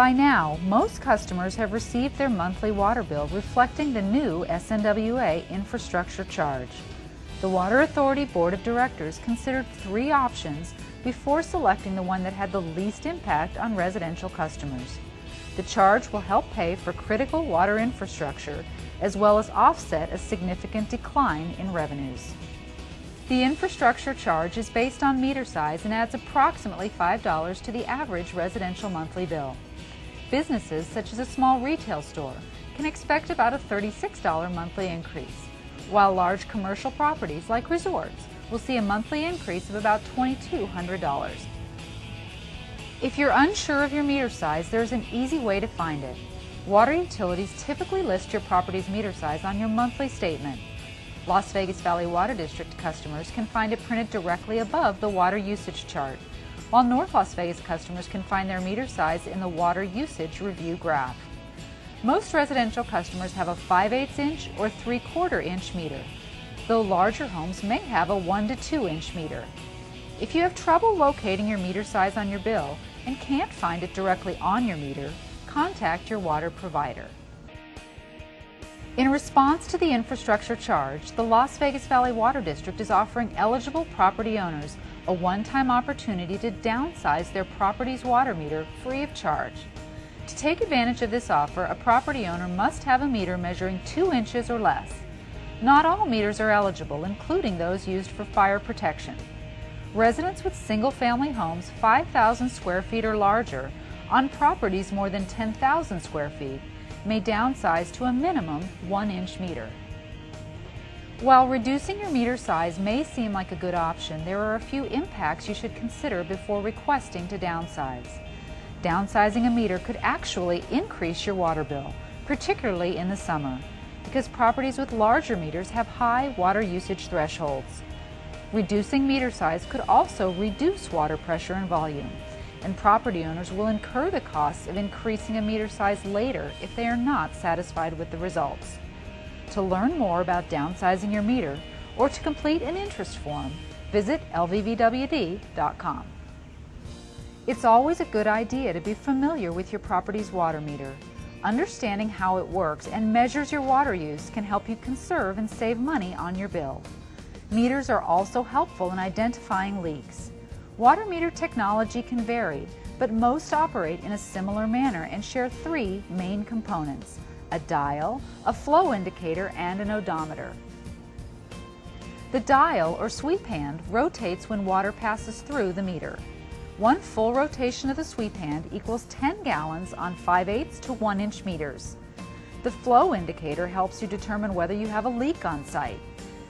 By now, most customers have received their monthly water bill reflecting the new SNWA infrastructure charge. The Water Authority Board of Directors considered three options before selecting the one that had the least impact on residential customers. The charge will help pay for critical water infrastructure as well as offset a significant decline in revenues. The infrastructure charge is based on meter size and adds approximately $5 to the average residential monthly bill. Businesses, such as a small retail store, can expect about a $36 monthly increase, while large commercial properties like resorts will see a monthly increase of about $2,200. If you're unsure of your meter size, there's an easy way to find it. Water utilities typically list your property's meter size on your monthly statement. Las Vegas Valley Water District customers can find it printed directly above the water usage chart, while North Las Vegas customers can find their meter size in the water usage review graph. Most residential customers have a 5 8 inch or 3 quarter inch meter, though larger homes may have a 1 to 2 inch meter. If you have trouble locating your meter size on your bill and can't find it directly on your meter, contact your water provider. In response to the infrastructure charge, the Las Vegas Valley Water District is offering eligible property owners a one-time opportunity to downsize their property's water meter free of charge. To take advantage of this offer, a property owner must have a meter measuring 2 inches or less. Not all meters are eligible, including those used for fire protection. Residents with single-family homes 5,000 square feet or larger on properties more than 10,000 square feet may downsize to a minimum 1 inch meter. While reducing your meter size may seem like a good option, there are a few impacts you should consider before requesting to downsize. Downsizing a meter could actually increase your water bill, particularly in the summer, because properties with larger meters have high water usage thresholds. Reducing meter size could also reduce water pressure and volume, and property owners will incur the costs of increasing a meter size later if they are not satisfied with the results. To learn more about downsizing your meter or to complete an interest form, visit lvvwd.com. It's always a good idea to be familiar with your property's water meter. Understanding how it works and measures your water use can help you conserve and save money on your bill. Meters are also helpful in identifying leaks. Water meter technology can vary, but most operate in a similar manner and share three main components, a dial, a flow indicator, and an odometer. The dial, or sweep hand, rotates when water passes through the meter. One full rotation of the sweep hand equals 10 gallons on 5 8 to 1 inch meters. The flow indicator helps you determine whether you have a leak on site.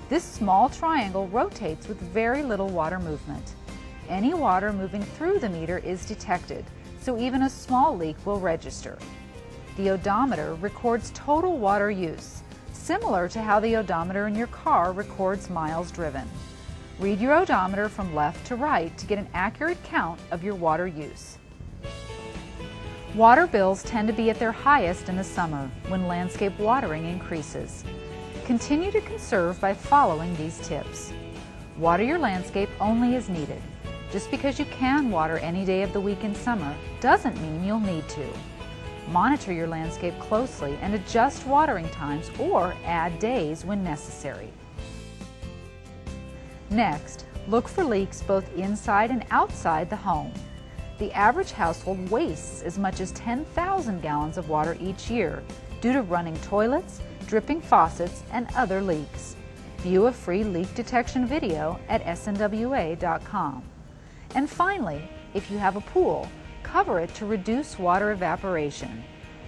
This small triangle rotates with very little water movement. Any water moving through the meter is detected, so even a small leak will register. The odometer records total water use, similar to how the odometer in your car records miles driven. Read your odometer from left to right to get an accurate count of your water use. Water bills tend to be at their highest in the summer when landscape watering increases. Continue to conserve by following these tips. Water your landscape only as needed. Just because you can water any day of the week in summer doesn't mean you'll need to. Monitor your landscape closely and adjust watering times or add days when necessary. Next, look for leaks both inside and outside the home. The average household wastes as much as 10,000 gallons of water each year due to running toilets, dripping faucets, and other leaks. View a free leak detection video at snwa.com. And finally, if you have a pool, cover it to reduce water evaporation.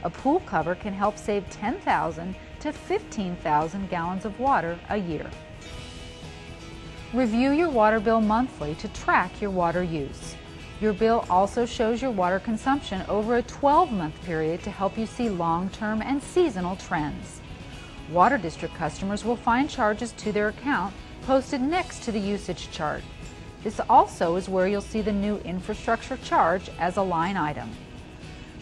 A pool cover can help save 10,000 to 15,000 gallons of water a year. Review your water bill monthly to track your water use. Your bill also shows your water consumption over a 12-month period to help you see long-term and seasonal trends. Water District customers will find charges to their account posted next to the usage chart. This also is where you'll see the new infrastructure charge as a line item.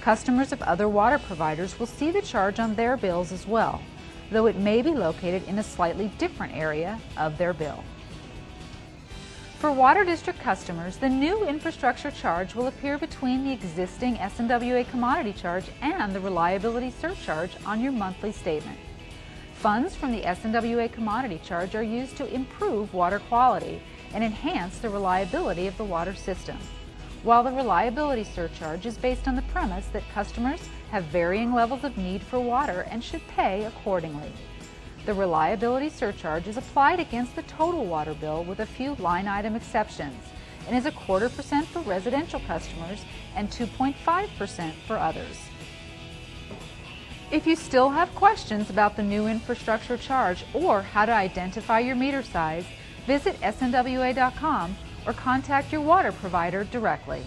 Customers of other water providers will see the charge on their bills as well, though it may be located in a slightly different area of their bill. For Water District customers, the new infrastructure charge will appear between the existing SNWA commodity charge and the reliability surcharge on your monthly statement. Funds from the SNWA commodity charge are used to improve water quality and enhance the reliability of the water system, while the reliability surcharge is based on the premise that customers have varying levels of need for water and should pay accordingly. The reliability surcharge is applied against the total water bill with a few line item exceptions and is a quarter percent for residential customers and 2.5% for others. If you still have questions about the new infrastructure charge or how to identify your meter size, visit snwa.com or contact your water provider directly.